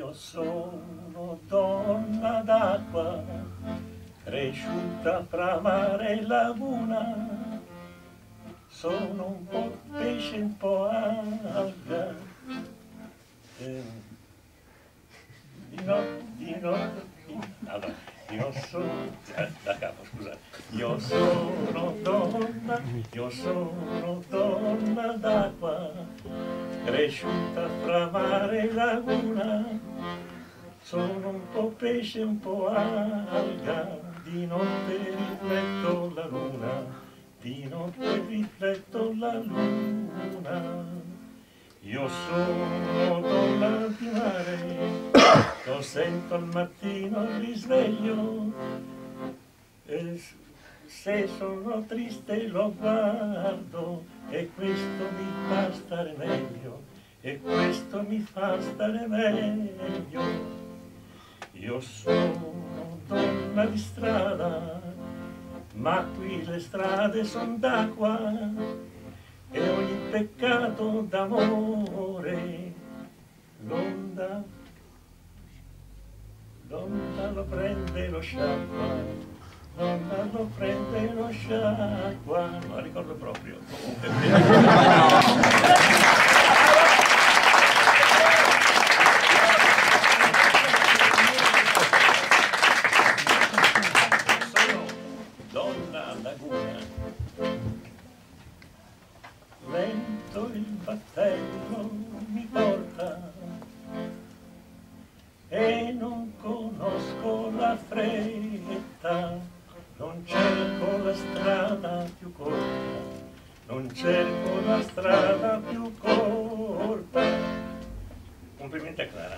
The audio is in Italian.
Io sono donna d'acqua, cresciuta fra mare e laguna. Sono un po' pesce, un po' alga. Eh, di notte, di notte, di... Allora, io sono... Eh, da capo. Io sono donna, io sono donna d'acqua, cresciuta fra mare e laguna. Sono un po' pesce, un po' alga, di notte rifletto la luna, di notte rifletto la luna. Io sono donna di mare, lo sento al mattino il risveglio, se sono triste lo guardo e questo mi fa stare meglio, e questo mi fa stare meglio. Io sono donna di strada, ma qui le strade son d'acqua e ogni peccato d'amore l'onda l'onda lo prende lo sciacqua lo prende lo sciacqua. Non la ricordo proprio. Sono donna laguna. Lento il battello mi porta. E non conosco la fretta, non cerco la strada più corta, non cerco la strada più corta. Complimenti a Clara.